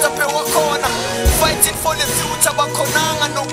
tapewa corner. Fighting for the future but konanga no